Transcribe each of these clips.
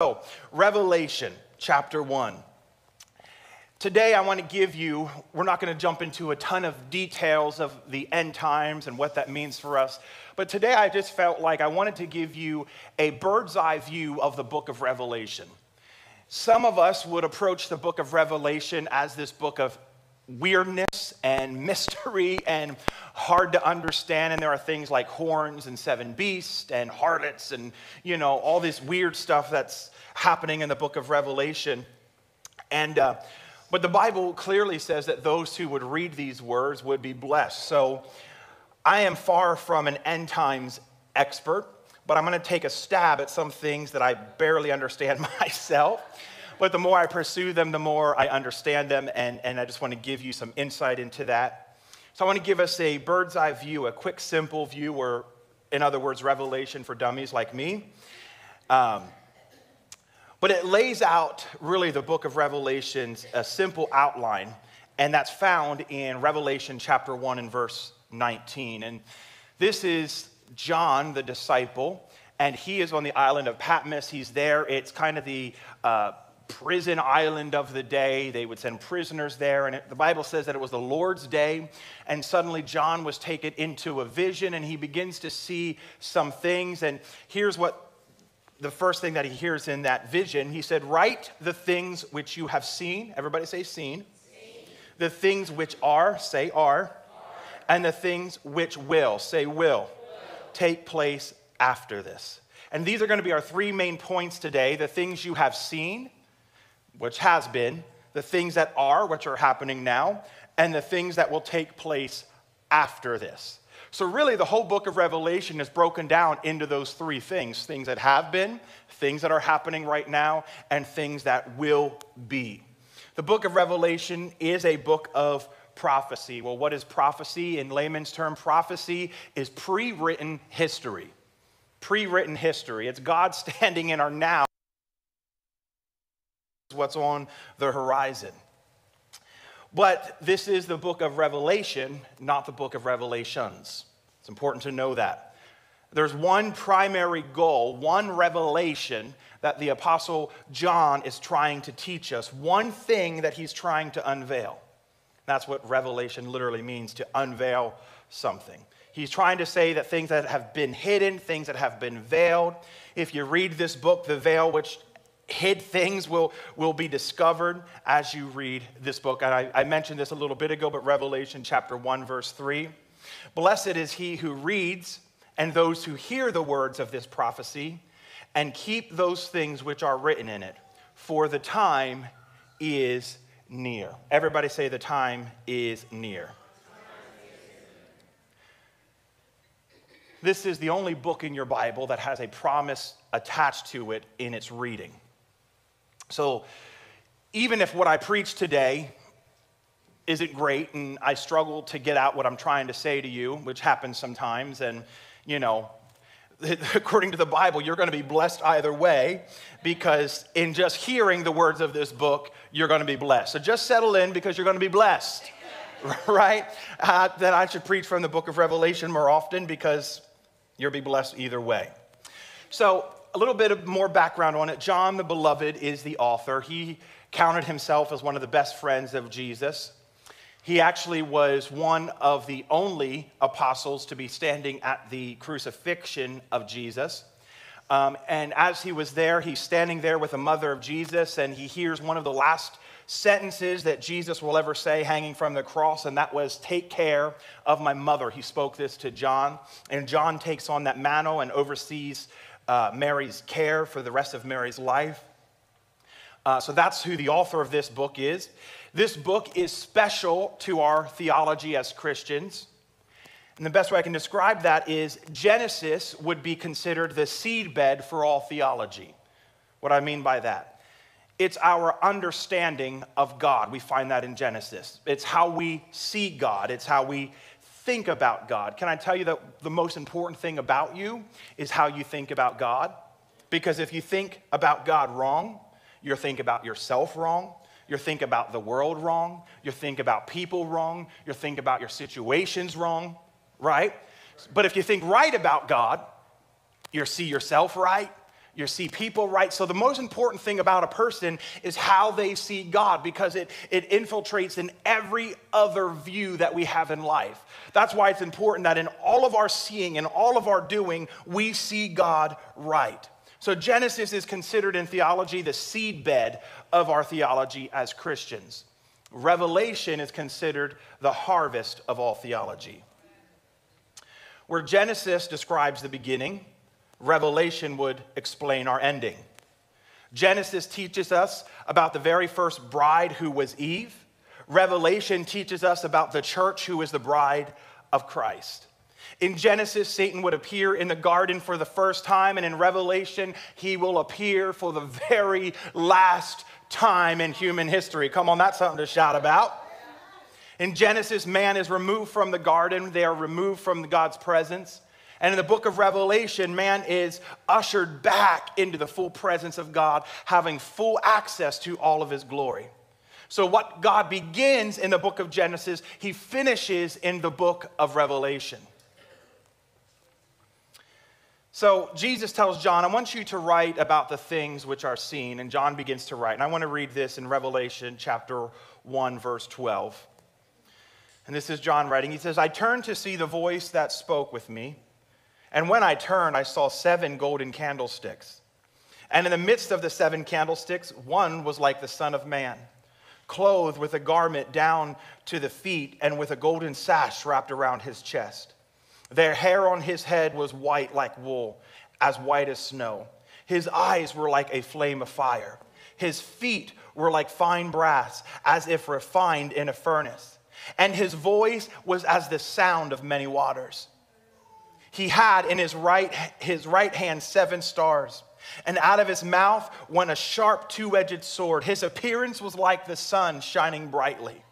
So, Revelation chapter 1. Today, I want to give you, we're not going to jump into a ton of details of the end times and what that means for us, but today I just felt like I wanted to give you a bird's eye view of the book of Revelation. Some of us would approach the book of Revelation as this book of weirdness and mystery and hard to understand. And there are things like horns and seven beasts and harlots and you know all this weird stuff that's happening in the book of revelation. And uh, but the bible clearly says that those who would read these words would be blessed. So i am far from an end times expert but i'm going to take a stab at some things that i barely understand myself but the more I pursue them, the more I understand them, and, and I just want to give you some insight into that. So I want to give us a bird's eye view, a quick, simple view, or in other words, revelation for dummies like me. Um, but it lays out really the book of Revelations, a simple outline, and that's found in Revelation chapter 1 and verse 19. And this is John, the disciple, and he is on the island of Patmos. He's there. It's kind of the uh, prison island of the day. They would send prisoners there. And it, the Bible says that it was the Lord's day. And suddenly John was taken into a vision and he begins to see some things. And here's what the first thing that he hears in that vision he said, Write the things which you have seen. Everybody say, seen. seen. The things which are, say, are. are. And the things which will, say, will, will. take place after this. And these are going to be our three main points today the things you have seen, which has been, the things that are, which are happening now, and the things that will take place after this. So, really, the whole book of Revelation is broken down into those three things things that have been, things that are happening right now, and things that will be. The book of Revelation is a book of prophecy. Well, what is prophecy? In layman's term, prophecy is pre written history. Pre written history. It's God standing in our now what's on the horizon. But this is the book of Revelation, not the book of Revelations. It's important to know that. There's one primary goal, one revelation that the Apostle John is trying to teach us, one thing that he's trying to unveil. That's what revelation literally means to unveil something. He's trying to say that things that have been hidden, things that have been veiled. If you read this book, The Veil, which hid things will, will be discovered as you read this book. And I, I mentioned this a little bit ago, but Revelation chapter 1, verse 3. Blessed is he who reads and those who hear the words of this prophecy and keep those things which are written in it, for the time is near. Everybody say, the time is near. This is the only book in your Bible that has a promise attached to it in its reading. So, even if what I preach today isn't great and I struggle to get out what I'm trying to say to you, which happens sometimes, and you know, according to the Bible, you're going to be blessed either way because in just hearing the words of this book, you're going to be blessed. So just settle in because you're going to be blessed, right? Uh, that I should preach from the book of Revelation more often because you'll be blessed either way. So a little bit of more background on it. John the Beloved is the author. He counted himself as one of the best friends of Jesus. He actually was one of the only apostles to be standing at the crucifixion of Jesus. Um, and as he was there, he's standing there with the mother of Jesus, and he hears one of the last sentences that Jesus will ever say hanging from the cross, and that was, Take care of my mother. He spoke this to John, and John takes on that mantle and oversees uh, Mary's care for the rest of Mary's life. Uh, so that's who the author of this book is. This book is special to our theology as Christians. And the best way I can describe that is Genesis would be considered the seedbed for all theology. What I mean by that? It's our understanding of God. We find that in Genesis. It's how we see God, it's how we think about God. Can I tell you that the most important thing about you is how you think about God? Because if you think about God wrong, you're thinking about yourself wrong, you're thinking about the world wrong, you're thinking about people wrong, you're thinking about your situations wrong, right? But if you think right about God, you see yourself right, you see people right. So, the most important thing about a person is how they see God because it, it infiltrates in every other view that we have in life. That's why it's important that in all of our seeing and all of our doing, we see God right. So, Genesis is considered in theology the seedbed of our theology as Christians. Revelation is considered the harvest of all theology. Where Genesis describes the beginning, Revelation would explain our ending. Genesis teaches us about the very first bride who was Eve. Revelation teaches us about the church who is the bride of Christ. In Genesis, Satan would appear in the garden for the first time, and in Revelation, he will appear for the very last time in human history. Come on, that's something to shout about. In Genesis, man is removed from the garden, they are removed from God's presence. And in the book of Revelation, man is ushered back into the full presence of God, having full access to all of his glory. So, what God begins in the book of Genesis, he finishes in the book of Revelation. So, Jesus tells John, I want you to write about the things which are seen. And John begins to write. And I want to read this in Revelation chapter 1, verse 12. And this is John writing. He says, I turned to see the voice that spoke with me. And when I turned, I saw seven golden candlesticks. And in the midst of the seven candlesticks, one was like the Son of Man, clothed with a garment down to the feet and with a golden sash wrapped around his chest. Their hair on his head was white like wool, as white as snow. His eyes were like a flame of fire. His feet were like fine brass, as if refined in a furnace. And his voice was as the sound of many waters. He had in his right, his right hand seven stars, and out of his mouth went a sharp two edged sword. His appearance was like the sun shining brightly.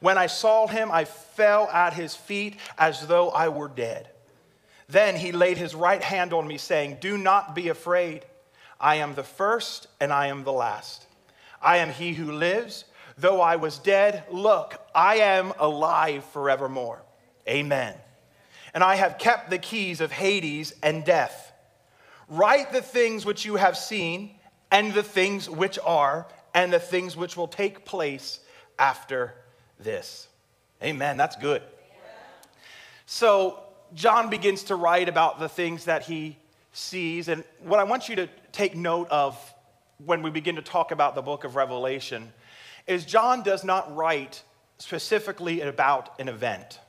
When I saw him, I fell at his feet as though I were dead. Then he laid his right hand on me, saying, Do not be afraid. I am the first and I am the last. I am he who lives. Though I was dead, look, I am alive forevermore. Amen and I have kept the keys of Hades and death. Write the things which you have seen, and the things which are, and the things which will take place after this. Amen. That's good. So, John begins to write about the things that he sees. And what I want you to take note of when we begin to talk about the book of Revelation is John does not write specifically about an event.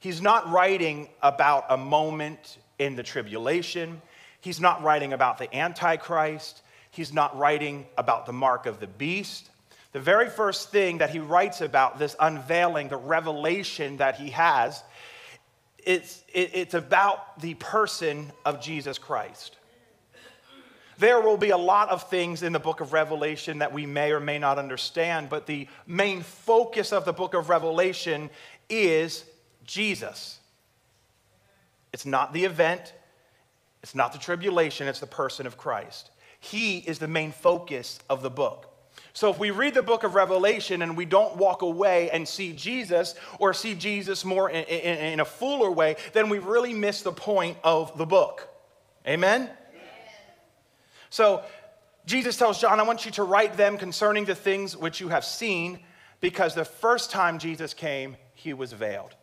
He's not writing about a moment in the tribulation. He's not writing about the Antichrist. He's not writing about the mark of the beast. The very first thing that he writes about, this unveiling, the revelation that he has, it's, it's about the person of Jesus Christ. There will be a lot of things in the book of Revelation that we may or may not understand, but the main focus of the book of Revelation is Jesus. It's not the event, it's not the tribulation, it's the person of Christ. He is the main focus of the book. So if we read the book of Revelation and we don't walk away and see Jesus or see Jesus more in, in, in a fuller way, then we really miss the point of the book. Amen? Amen? So Jesus tells John, I want you to write them concerning the things which you have seen, because the first time Jesus came, he was veiled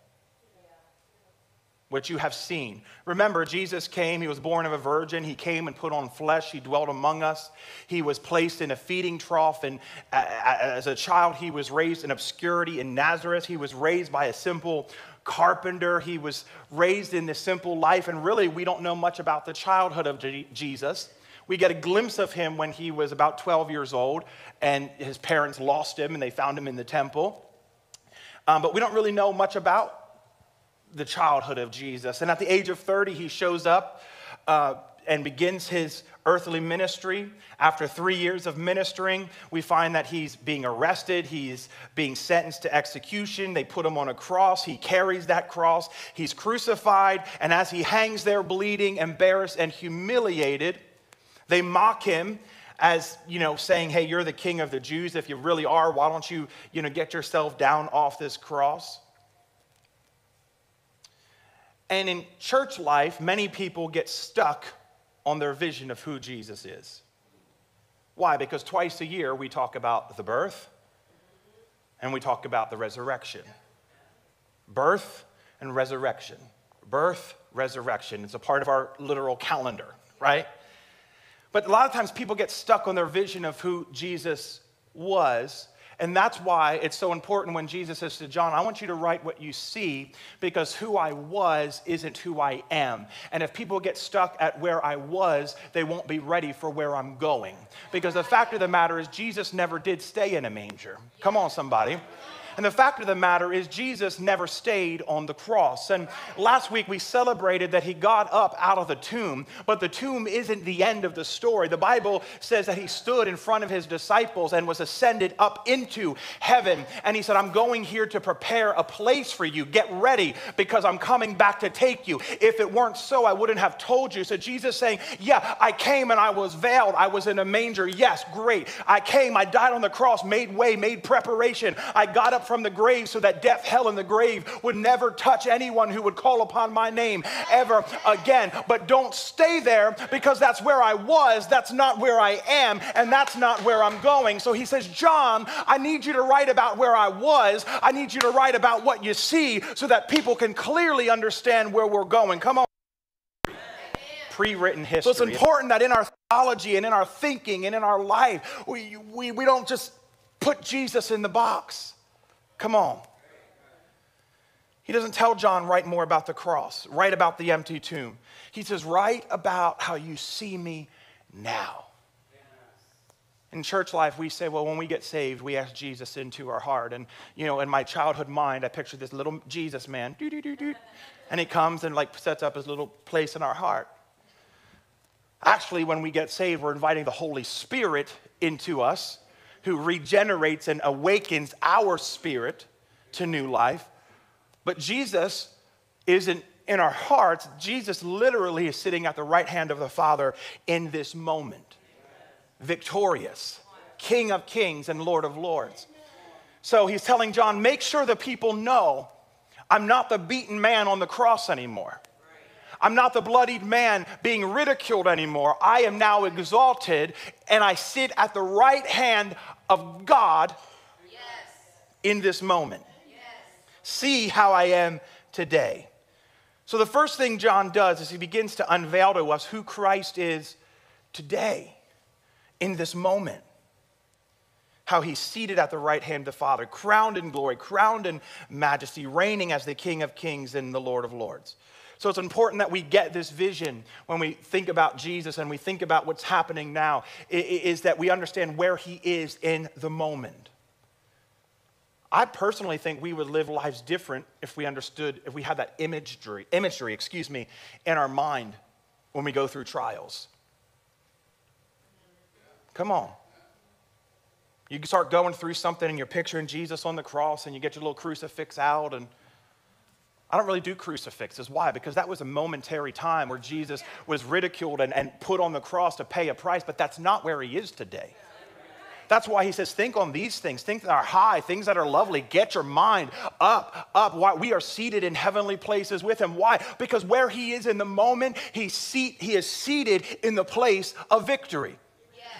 which you have seen. Remember, Jesus came, he was born of a virgin, he came and put on flesh, he dwelt among us. He was placed in a feeding trough, and as a child, he was raised in obscurity in Nazareth. He was raised by a simple carpenter. He was raised in this simple life, and really, we don't know much about the childhood of Jesus. We get a glimpse of him when he was about 12 years old, and his parents lost him and they found him in the temple. Um, but we don't really know much about the childhood of Jesus. And at the age of 30, he shows up uh, and begins his earthly ministry. After three years of ministering, we find that he's being arrested, he's being sentenced to execution. They put him on a cross, he carries that cross, he's crucified, and as he hangs there bleeding, embarrassed, and humiliated, they mock him as you know saying hey you're the king of the jews if you really are why don't you you know get yourself down off this cross and in church life, many people get stuck on their vision of who Jesus is. Why? Because twice a year we talk about the birth and we talk about the resurrection. Birth and resurrection. Birth, resurrection. It's a part of our literal calendar, right? But a lot of times people get stuck on their vision of who Jesus was and that's why it's so important when Jesus says to John, I want you to write what you see because who I was isn't who I am. And if people get stuck at where I was, they won't be ready for where I'm going. Because the fact of the matter is, Jesus never did stay in a manger. Come on, somebody. And the fact of the matter is, Jesus never stayed on the cross. And last week we celebrated that he got up out of the tomb, but the tomb isn't the end of the story. The Bible says that he stood in front of his disciples and was ascended up into heaven. And he said, I'm going here to prepare a place for you. Get ready because I'm coming back to take you. If it weren't so, I wouldn't have told you. So Jesus saying, Yeah, I came and I was veiled. I was in a manger. Yes, great. I came, I died on the cross, made way, made preparation. I got up from the grave so that death, hell, and the grave would never touch anyone who would call upon my name ever again. But don't stay there because that's where I was, that's not where I am, and that's not where I'm going. So he says, John, I need you to write about where I was. I need you to write about what you see so that people can clearly understand where we're going. Come on pre-written history. So it's important that in our theology and in our thinking and in our life, we, we, we don't just put Jesus in the box. Come on. He doesn't tell John, write more about the cross, write about the empty tomb. He says, write about how you see me now. In church life, we say, well, when we get saved, we ask Jesus into our heart. And, you know, in my childhood mind, I picture this little Jesus man, and he comes and like sets up his little place in our heart. Actually, when we get saved, we're inviting the Holy Spirit into us who regenerates and awakens our spirit to new life. But Jesus isn't in our hearts. Jesus literally is sitting at the right hand of the Father in this moment, victorious, King of kings and Lord of lords. So he's telling John, make sure the people know I'm not the beaten man on the cross anymore. I'm not the bloodied man being ridiculed anymore. I am now exalted and I sit at the right hand of God yes. in this moment. Yes. See how I am today. So, the first thing John does is he begins to unveil to us who Christ is today, in this moment. How he's seated at the right hand of the Father, crowned in glory, crowned in majesty, reigning as the King of kings and the Lord of lords. So it's important that we get this vision when we think about Jesus and we think about what's happening now, is that we understand where he is in the moment. I personally think we would live lives different if we understood, if we had that imagery, imagery, excuse me, in our mind when we go through trials. Come on. You start going through something and you're picturing Jesus on the cross and you get your little crucifix out and I don't really do crucifixes. Why? Because that was a momentary time where Jesus was ridiculed and, and put on the cross to pay a price, but that's not where he is today. That's why he says, think on these things, things that are high, things that are lovely. Get your mind up, up. Why? We are seated in heavenly places with him. Why? Because where he is in the moment, he, seat, he is seated in the place of victory.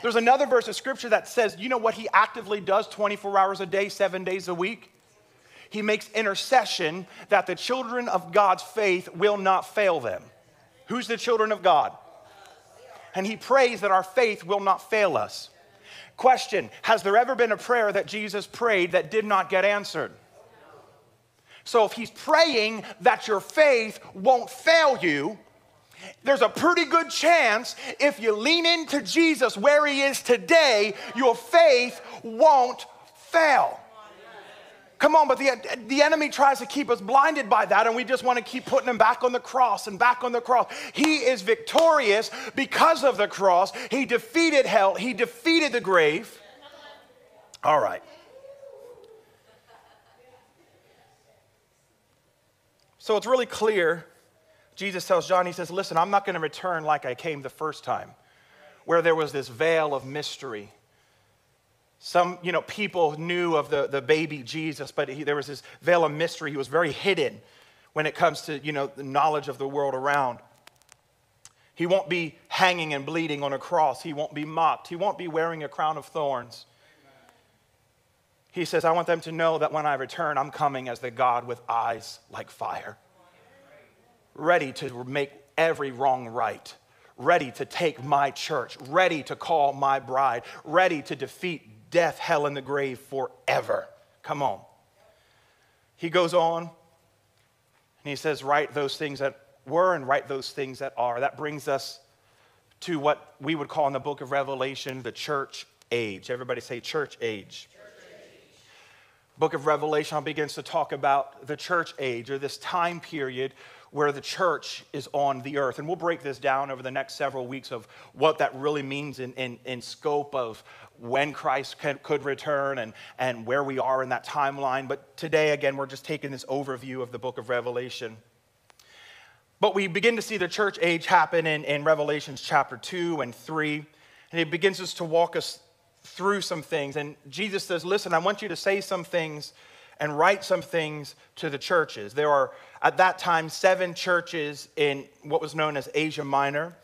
There's another verse of scripture that says, you know what he actively does 24 hours a day, seven days a week? He makes intercession that the children of God's faith will not fail them. Who's the children of God? And he prays that our faith will not fail us. Question Has there ever been a prayer that Jesus prayed that did not get answered? So if he's praying that your faith won't fail you, there's a pretty good chance if you lean into Jesus where he is today, your faith won't fail. Come on, but the, the enemy tries to keep us blinded by that, and we just want to keep putting him back on the cross and back on the cross. He is victorious because of the cross. He defeated hell, he defeated the grave. All right. So it's really clear. Jesus tells John, he says, Listen, I'm not going to return like I came the first time, where there was this veil of mystery some, you know, people knew of the, the baby Jesus, but he, there was this veil of mystery. He was very hidden when it comes to, you know, the knowledge of the world around. He won't be hanging and bleeding on a cross. He won't be mocked. He won't be wearing a crown of thorns. He says, I want them to know that when I return, I'm coming as the God with eyes like fire, ready to make every wrong right, ready to take my church, ready to call my bride, ready to defeat death, hell, and the grave forever. Come on. He goes on and he says, Write those things that were and write those things that are. That brings us to what we would call in the book of Revelation the church age. Everybody say church age book of Revelation begins to talk about the church age or this time period where the church is on the earth. And we'll break this down over the next several weeks of what that really means in, in, in scope of when Christ can, could return and, and where we are in that timeline. But today, again, we're just taking this overview of the book of Revelation. But we begin to see the church age happen in, in Revelations chapter 2 and 3. And it begins us to walk us through some things. And Jesus says, Listen, I want you to say some things and write some things to the churches. There are, at that time, seven churches in what was known as Asia Minor.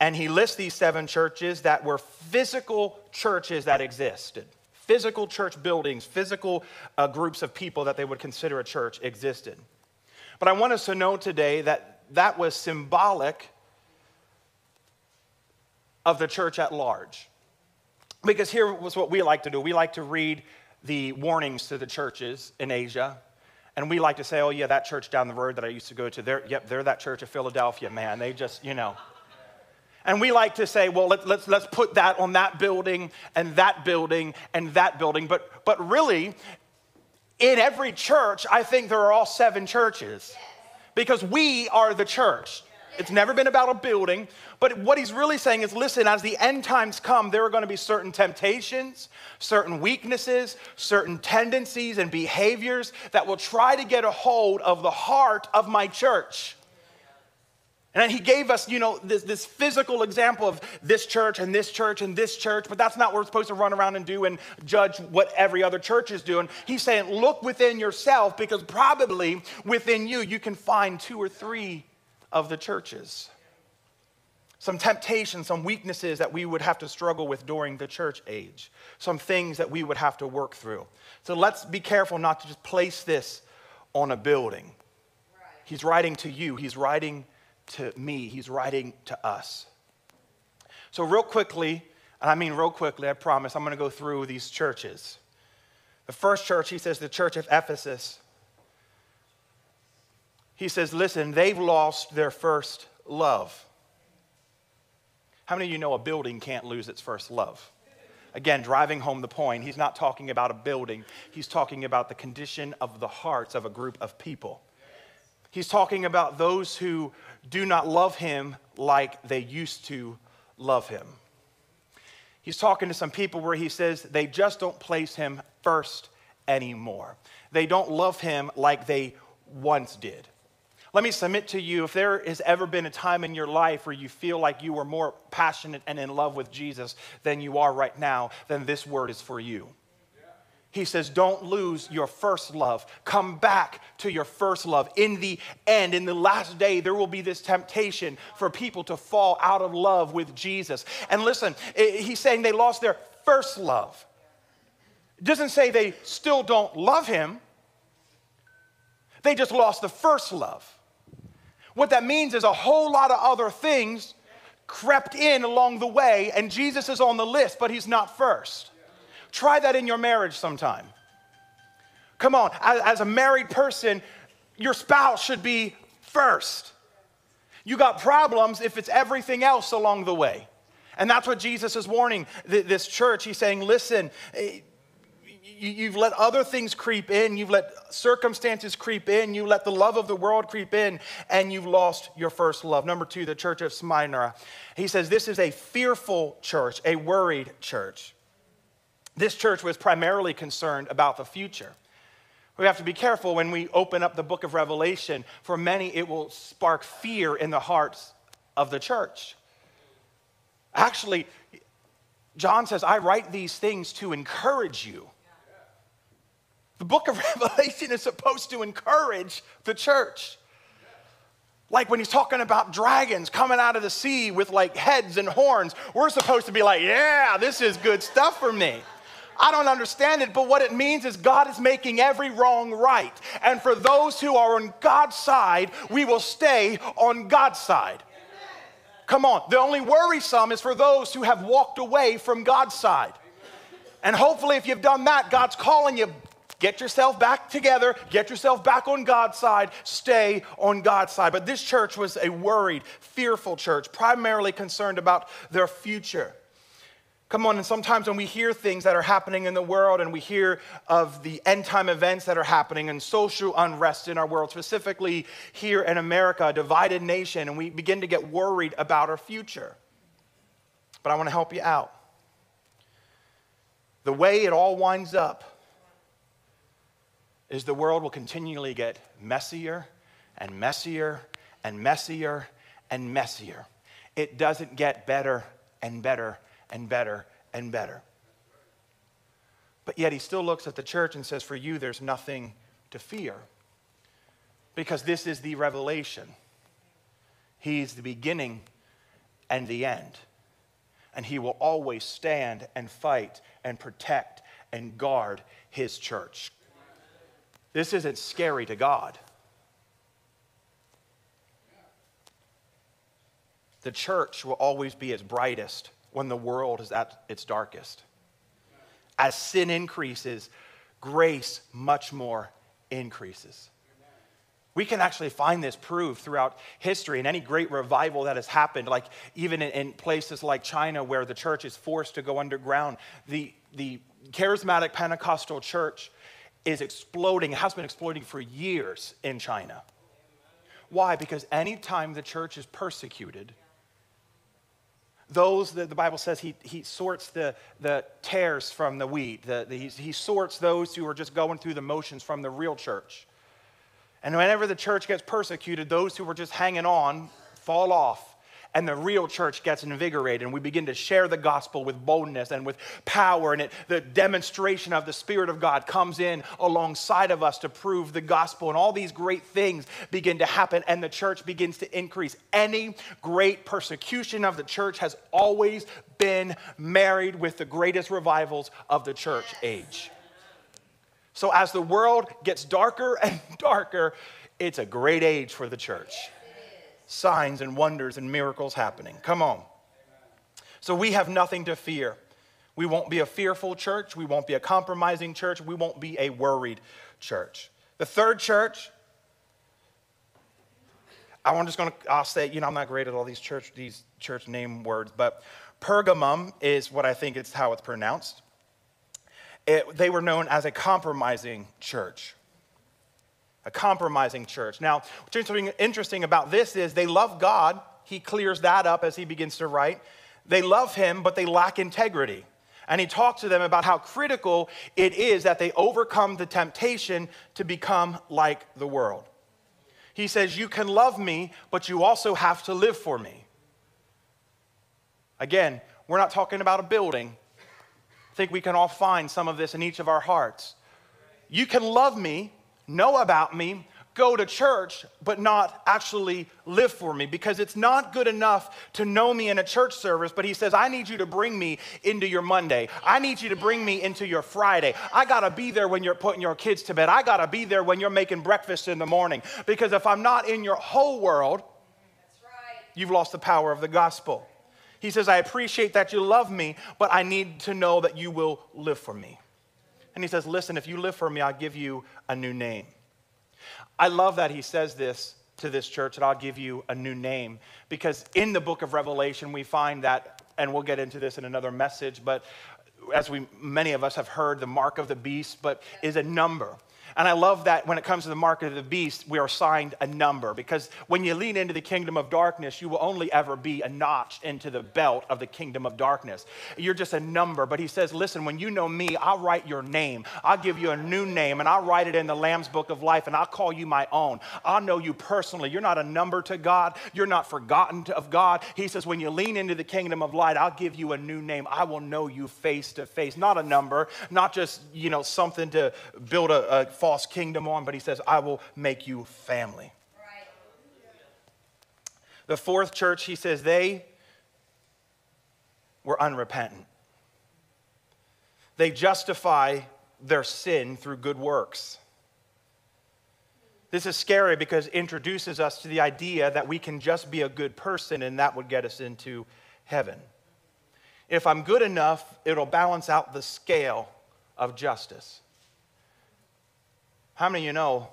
And he lists these seven churches that were physical churches that existed. Physical church buildings, physical uh, groups of people that they would consider a church existed. But I want us to know today that that was symbolic of the church at large. Because here was what we like to do we like to read the warnings to the churches in Asia. And we like to say, oh, yeah, that church down the road that I used to go to, they're, yep, they're that church of Philadelphia, man. They just, you know. And we like to say, well, let, let's, let's put that on that building and that building and that building. But, but really, in every church, I think there are all seven churches because we are the church. It's never been about a building. But what he's really saying is listen, as the end times come, there are going to be certain temptations, certain weaknesses, certain tendencies and behaviors that will try to get a hold of the heart of my church. And he gave us, you know, this, this physical example of this church and this church and this church, but that's not what we're supposed to run around and do and judge what every other church is doing. He's saying, look within yourself because probably within you, you can find two or three of the churches. Some temptations, some weaknesses that we would have to struggle with during the church age, some things that we would have to work through. So let's be careful not to just place this on a building. Right. He's writing to you, he's writing to me, he's writing to us. So, real quickly, and I mean real quickly, I promise, I'm going to go through these churches. The first church, he says, the church of Ephesus he says, Listen, they've lost their first love. How many of you know a building can't lose its first love? Again, driving home the point, he's not talking about a building, he's talking about the condition of the hearts of a group of people. He's talking about those who do not love him like they used to love him. He's talking to some people where he says they just don't place him first anymore. They don't love him like they once did. Let me submit to you if there has ever been a time in your life where you feel like you were more passionate and in love with Jesus than you are right now, then this word is for you. He says, Don't lose your first love. Come back to your first love. In the end, in the last day, there will be this temptation for people to fall out of love with Jesus. And listen, he's saying they lost their first love. It doesn't say they still don't love him, they just lost the first love. What that means is a whole lot of other things crept in along the way, and Jesus is on the list, but he's not first. Try that in your marriage sometime. Come on, as, a married person, your spouse should be first. You got problems if it's everything else along the way. And that's what Jesus is warning this church. He's saying, listen, eh, eh, you've let other things creep in, you've let circumstances creep in, you let the love of the world creep in, and you've lost your first love. Number two, the church of Smyrna. He says this is a fearful church, a worried church. This church was primarily concerned about the future. We have to be careful when we open up the book of Revelation. For many, it will spark fear in the hearts of the church. Actually, John says, I write these things to encourage you. The book of Revelation is supposed to encourage the church. Like when he's talking about dragons coming out of the sea with like heads and horns, we're supposed to be like, yeah, this is good stuff for me. I don't understand it, but what it means is God is making every wrong right. And for those who are on God's side, we will stay on God's side. Come on. The only worrisome is for those who have walked away from God's side. And hopefully, if you've done that, God's calling you Get yourself back together, get yourself back on God's side, stay on God's side. But this church was a worried, fearful church, primarily concerned about their future. Come on, and sometimes when we hear things that are happening in the world and we hear of the end time events that are happening and social unrest in our world, specifically here in America, a divided nation, and we begin to get worried about our future. But I want to help you out. The way it all winds up is the world will continually get messier and messier and messier and messier. It doesn't get better and better and better and better. But yet he still looks at the church and says, For you, there's nothing to fear. Because this is the revelation. He's the beginning and the end. And he will always stand and fight and protect and guard his church. This isn't scary to God. The church will always be its brightest when the world is at its darkest. As sin increases, grace much more increases. We can actually find this proved throughout history in any great revival that has happened, like even in, places like China where the church is forced to go underground. The, the charismatic Pentecostal church is exploding, has been exploding for years in China. Why? Because anytime the church is persecuted, those that the Bible says he, he sorts the, the tares from the wheat, the, the, he, he sorts those who are just going through the motions from the real church. And whenever the church gets persecuted, those who were just hanging on fall off and the real church gets invigorated and we begin to share the gospel with boldness and with power and it, the demonstration of the spirit of god comes in alongside of us to prove the gospel and all these great things begin to happen and the church begins to increase. Any great persecution of the church has always been married with the greatest revivals of the church age. So as the world gets darker and darker it's a great age for the church signs and wonders and miracles happening. Come on. So we have nothing to fear. We won't be a fearful church. We won't be a compromising church. We won't be a worried church. The third church, I'm just going to, I'll say, you know, I'm not great at all these church, these church name words, but Pergamum is what I think it's how it's pronounced. It, they were known as a compromising church a compromising church. Now, what's interesting about this is they love God. He clears that up as he begins to write. They love him, but they lack integrity. And he talks to them about how critical it is that they overcome the temptation to become like the world. He says, You can love me, but you also have to live for me. Again, we're not talking about a building. I think we can all find some of this in each of our hearts. You can love me, know about me, go to church, but not actually live for me because it's not good enough to know me in a church service. But he says, I need you to bring me into your Monday. I need you to bring me into your Friday. I got to be there when you're putting your kids to bed. I got to be there when you're making breakfast in the morning because if I'm not in your whole world, right. you've lost the power of the gospel. He says, I appreciate that you love me, but I need to know that you will live for me. And he says, Listen, if you live for me, I'll give you a new name. I love that he says this to this church, and I'll give you a new name. Because in the book of Revelation, we find that, and we'll get into this in another message, but as we many of us have heard, the mark of the beast, but is a number. And I love that when it comes to the mark of the beast, we are assigned a number because when you lean into the kingdom of darkness, you will only ever be a notch into the belt of the kingdom of darkness. You're just a number. But he says, listen, when you know me, I'll write your name. I'll give you a new name and I'll write it in the Lamb's book of life and I'll call you my own. I'll know you personally. You're not a number to God, you're not forgotten of God. He says, when you lean into the kingdom of light, I'll give you a new name. I will know you face to face. Not a number, not just, you know, something to build a, a false kingdom on, but he says, I will make you family. The fourth church, he says, they were unrepentant. They justify their sin through good works. This is scary because it introduces us to the idea that we can just be a good person and that would get us into heaven. If I'm good enough, it'll balance out the scale of justice. How many of you know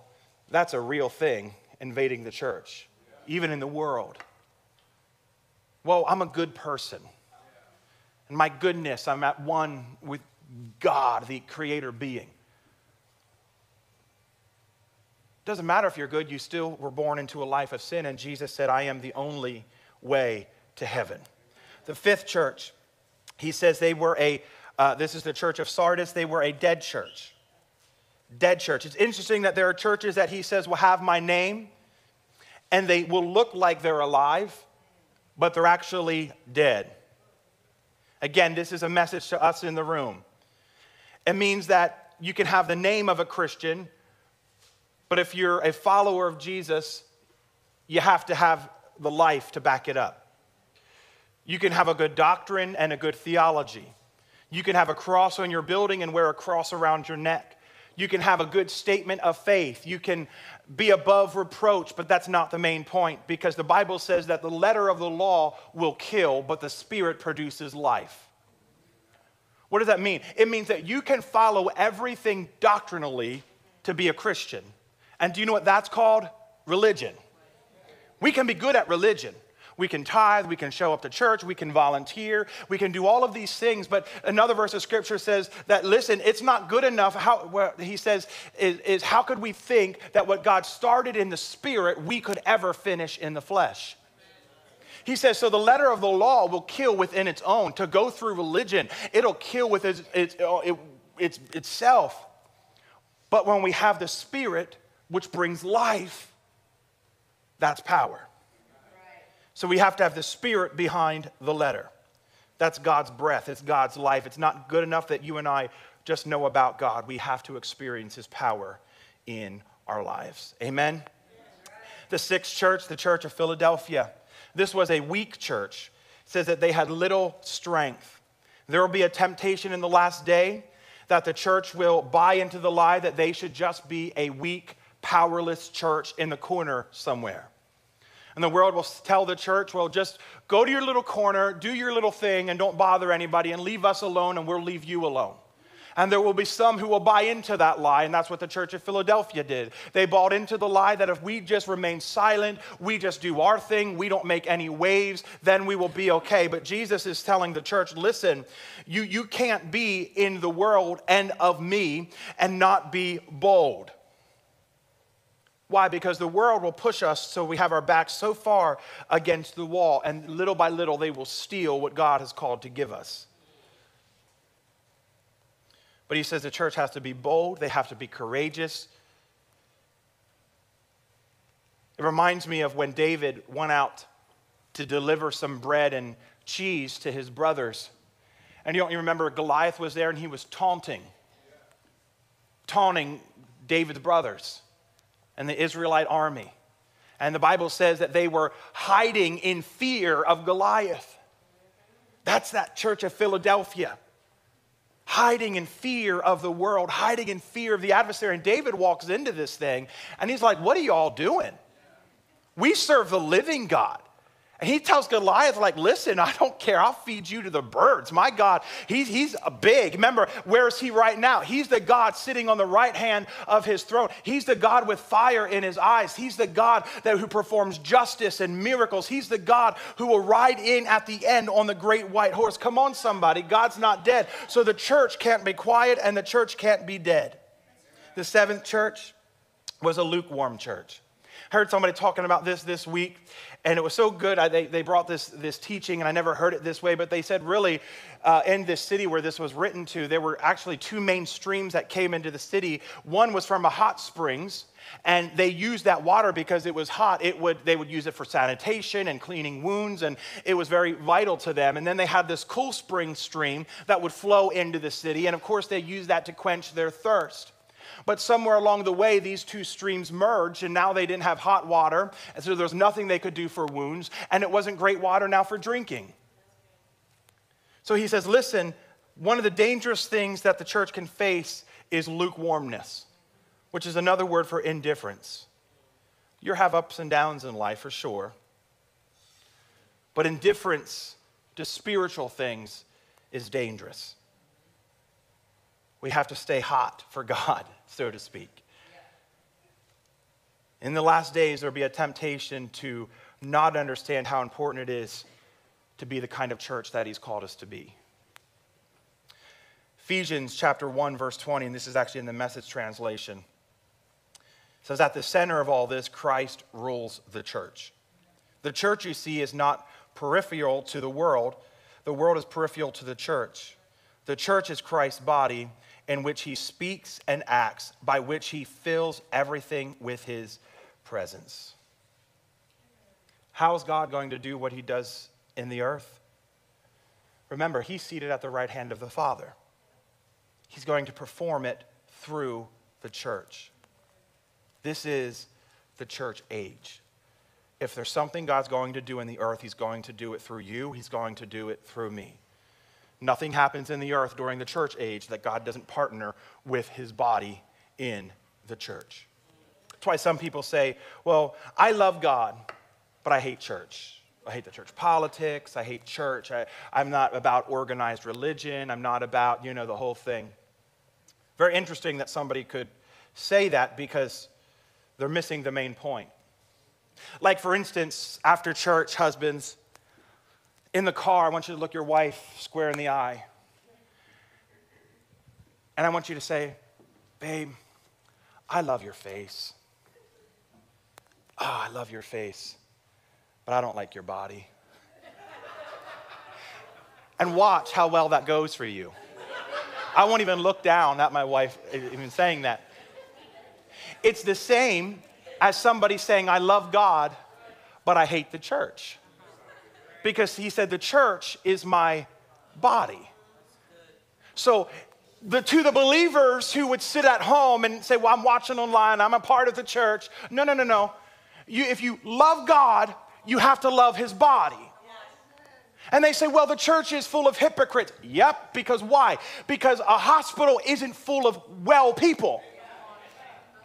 that's a real thing invading the church, even in the world? Well, I'm a good person. And my goodness, I'm at one with God, the creator being. Doesn't matter if you're good, you still were born into a life of sin, and Jesus said, I am the only way to heaven. The fifth church, he says they were a, uh, this is the church of Sardis, they were a dead church. Dead church. It's interesting that there are churches that he says will have my name, and they will look like they're alive, but they're actually dead. Again, this is a message to us in the room. It means that you can have the name of a Christian, but if you're a follower of Jesus, you have to have the life to back it up. You can have a good doctrine and a good theology. You can have a cross on your building and wear a cross around your neck. You can have a good statement of faith. You can be above reproach, but that's not the main point because the Bible says that the letter of the law will kill, but the Spirit produces life. What does that mean? It means that you can follow everything doctrinally to be a Christian. And do you know what that's called? Religion. We can be good at religion. We can tithe, we can show up to church, we can volunteer, we can do all of these things. But another verse of scripture says that, listen, it's not good enough. How, he says, is, is how could we think that what God started in the spirit, we could ever finish in the flesh? He says, so the letter of the law will kill within its own. To go through religion, it'll kill with its, its, uh, its, itself. But when we have the spirit, which brings life, that's power. So we have to have the spirit behind the letter. That's God's breath, it's God's life. It's not good enough that you and I just know about God. We have to experience his power in our lives. Amen. The sixth church, the church of Philadelphia. This was a weak church. It says that they had little strength. There will be a temptation in the last day that the church will buy into the lie that they should just be a weak, powerless church in the corner somewhere. And the world will tell the church, well, just go to your little corner, do your little thing, and don't bother anybody, and leave us alone, and we'll leave you alone. And there will be some who will buy into that lie, and that's what the church of Philadelphia did. They bought into the lie that if we just remain silent, we just do our thing, we don't make any waves, then we will be okay. But Jesus is telling the church, listen, you, you can't be in the world and of me and not be bold. Why? Because the world will push us so we have our backs so far against the wall, and little by little they will steal what God has called to give us. But he says the church has to be bold, they have to be courageous. It reminds me of when David went out to deliver some bread and cheese to his brothers. And you don't remember Goliath was there and he was taunting, taunting David's brothers and the Israelite army. And the Bible says that they were hiding in fear of Goliath. That's that church of Philadelphia. Hiding in fear of the world, hiding in fear of the adversary. And David walks into this thing and he's like, What are y'all doing? We serve the living God. And he tells Goliath, like, listen, I don't care. I'll feed you to the birds. My God, he's, he's big. Remember, where is he right now? He's the God sitting on the right hand of his throne. He's the God with fire in his eyes. He's the God that, who performs justice and miracles. He's the God who will ride in at the end on the great white horse. Come on, somebody. God's not dead. So the church can't be quiet and the church can't be dead. The seventh church was a lukewarm church heard somebody talking about this this week, and it was so good. I, they, they brought this, this teaching, and I never heard it this way, but they said, really, uh, in this city where this was written to, there were actually two main streams that came into the city. One was from a hot springs, and they used that water because it was hot. It would, they would use it for sanitation and cleaning wounds, and it was very vital to them. And then they had this cool spring stream that would flow into the city, and of course, they used that to quench their thirst. But somewhere along the way, these two streams merged, and now they didn't have hot water, and so there was nothing they could do for wounds, and it wasn't great water now for drinking. So he says, Listen, one of the dangerous things that the church can face is lukewarmness, which is another word for indifference. You have ups and downs in life for sure, but indifference to spiritual things is dangerous. We have to stay hot for God, so to speak. In the last days, there'll be a temptation to not understand how important it is to be the kind of church that He's called us to be. Ephesians chapter 1, verse 20, and this is actually in the message translation, says, At the center of all this, Christ rules the church. The church, you see, is not peripheral to the world, the world is peripheral to the church. The church is Christ's body in which he speaks and acts, by which he fills everything with his presence. How is God going to do what he does in the earth? Remember, he's seated at the right hand of the Father. He's going to perform it through the church. This is the church age. If there's something God's going to do in the earth, he's going to do it through you, he's going to do it through me. Nothing happens in the earth during the church age that God doesn't partner with his body in the church. That's why some people say, well, I love God, but I hate church. I hate the church politics. I hate church. I, am not about organized religion. I'm not about, you know, the whole thing. Very interesting that somebody could say that because they're missing the main point. Like, for instance, after church, husbands, in the car, I want you to look your wife square in the eye. And I want you to say, Babe, I love your face. Oh, I love your face, but I don't like your body. and watch how well that goes for you. I won't even look down at my wife even saying that. It's the same as somebody saying, I love God, but I hate the church because he said, The church is my body. So, the, to the believers who would sit at home and say, Well, I'm watching online, I'm a part of the church. No, no, no, no. You, if you love God, you have to love his body. And they say, well, the church is full of hypocrites. Yep, because why? Because a hospital isn't full of well people.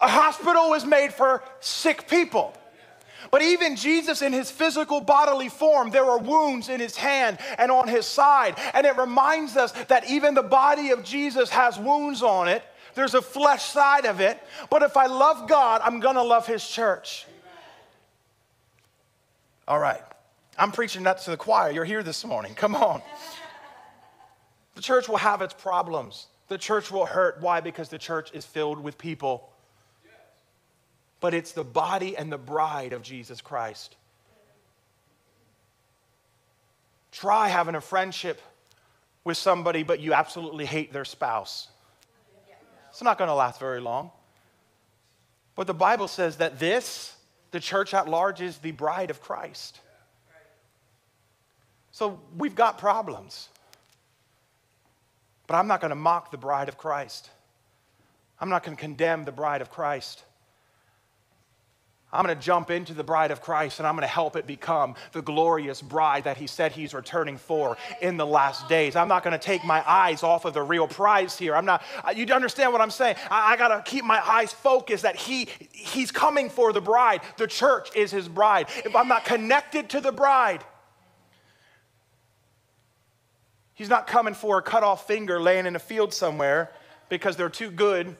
A hospital is made for sick people. But even Jesus, in his physical bodily form, there are wounds in his hand and on his side. And it reminds us that even the body of Jesus has wounds on it. There's a flesh side of it. But if I love God, I'm going to love his church. All right. I'm preaching that to the choir. You're here this morning. Come on. The church will have its problems. The church will hurt. Why? Because the church is filled with people but it's the body and the bride of Jesus Christ. Try having a friendship with somebody, but you absolutely hate their spouse. It's not going to last very long. But the Bible says that this, the church at large, is the bride of Christ. So we've got problems. But I'm not going to mock the bride of Christ. I'm not going to condemn the bride of Christ. I'm going to jump into the bride of Christ and I'm going to help it become the glorious bride that he said he's returning for in the last days. I'm not going to take my eyes off of the real prize here. I'm not, uh, you understand what I'm saying? I, I got to keep my eyes focused that he, he's coming for the bride. The church is his bride. If I'm not connected to the bride, he's not coming for a cut off finger laying in a field somewhere because they're too good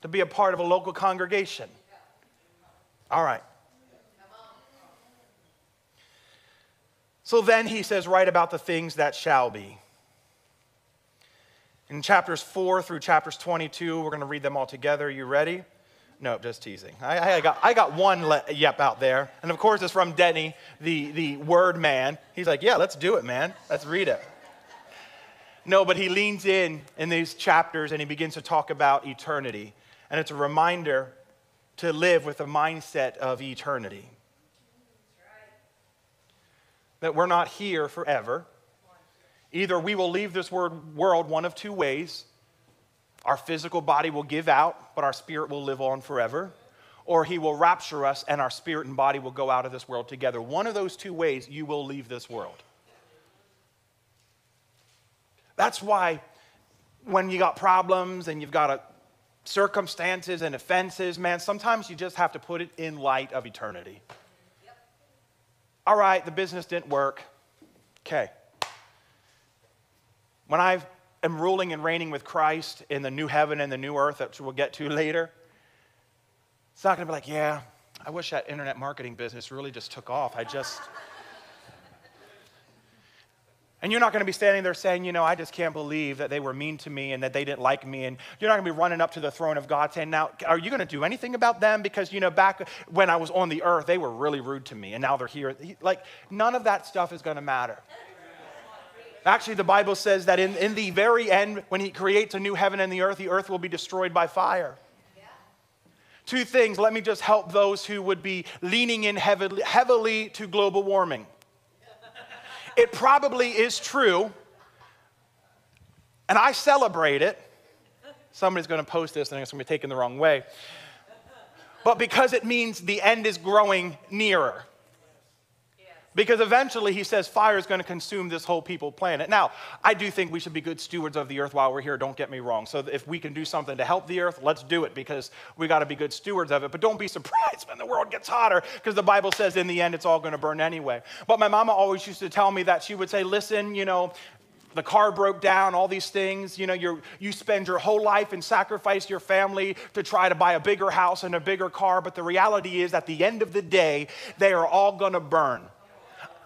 to be a part of a local congregation. All right. So then he says, write about the things that shall be. In chapters 4 through chapters 22, we're going to read them all together. Are You ready? No, just teasing. I, I, got, I got one le- yep out there. And of course, it's from Denny, the, the word man. He's like, yeah, let's do it, man. Let's read it. No, but he leans in in these chapters and he begins to talk about eternity. And it's a reminder to live with a mindset of eternity. That we're not here forever. Either we will leave this world one of two ways Our physical body will give out, but our spirit will live on forever. Or he will rapture us and our spirit and body will go out of this world together. One of those two ways, you will leave this world. That's why when you got problems and you've got a, circumstances and offenses, man, sometimes you just have to put it in light of eternity. Yep. All right, the business didn't work. Okay. When I am ruling and reigning with Christ in the new heaven and the new earth, which we'll get to later, it's not going to be like, yeah, I wish that internet marketing business really just took off. I just. And you're not going to be standing there saying, you know, I just can't believe that they were mean to me and that they didn't like me. And you're not going to be running up to the throne of God saying, now, are you going to do anything about them? Because, you know, back when I was on the earth, they were really rude to me and now they're here. Like, none of that stuff is going to matter. Actually, the Bible says that in, in the very end, when He creates a new heaven and the earth, the earth will be destroyed by fire. Two things. Let me just help those who would be leaning in heavily, heavily to global warming. It probably is true, and I celebrate it. Somebody's going to post this and it's going to be taken the wrong way. But because it means the end is growing nearer. Because eventually, he says, fire is going to consume this whole people planet. Now, I do think we should be good stewards of the earth while we're here, don't get me wrong. So, if we can do something to help the earth, let's do it because we got to be good stewards of it. But don't be surprised when the world gets hotter because the Bible says in the end it's all going to burn anyway. But my mama always used to tell me that she would say, listen, you know, the car broke down, all these things. You know, you you spend your whole life and sacrifice your family to try to buy a bigger house and a bigger car. But the reality is, at the end of the day, they are all going to burn.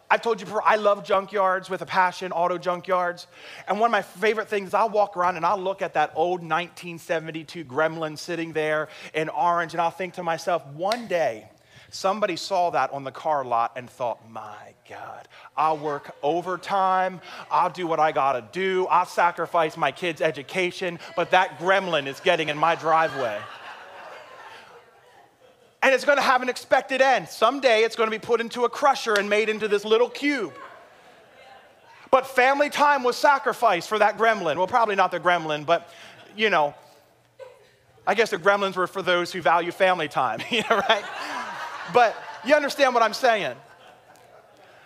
I've told you before, I love junkyards with a passion, auto junkyards. And one of my favorite things, I'll walk around and I'll look at that old 1972 Gremlin sitting there in orange, and I'll think to myself, one day, somebody saw that on the car lot and thought, my God, I'll work overtime, I'll do what I gotta do, I'll sacrifice my kids' education, but that gremlin is getting in my driveway and it's going to have an expected end. Someday it's going to be put into a crusher and made into this little cube. But family time was sacrificed for that gremlin. Well, probably not the gremlin, but you know, I guess the gremlins were for those who value family time, you know, right? But you understand what I'm saying?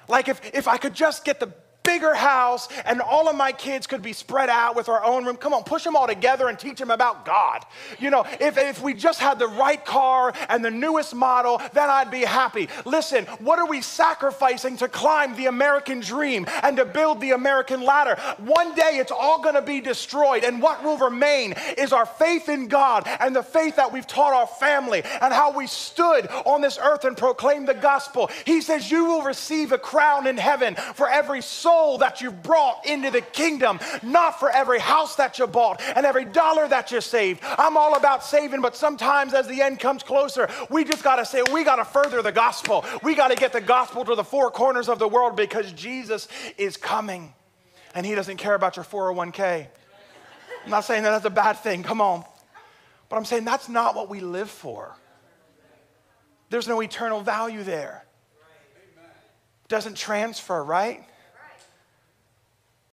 Like if, if I could just get the bigger house and all of my kids could be spread out with our own room. Come on, push them all together and teach them about God. You know, if, if we just had the right car and the newest model, then I'd be happy. Listen, what are we sacrificing to climb the American dream and to build the American ladder? One day it's all going to be destroyed, and what will remain is our faith in God and the faith that we've taught our family and how we stood on this earth and proclaimed the gospel. He says, You will receive a crown in heaven for every soul soul that you've brought into the kingdom, not for every house that you bought and every dollar that you saved. I'm all about saving, but sometimes as the end comes closer, we just got to say, we got to further the gospel. We got to get the gospel to the four corners of the world because Jesus is coming and he doesn't care about your 401k. I'm not saying that that's a bad thing, come on. But I'm saying that's not what we live for. There's no eternal value there. Doesn't transfer, right?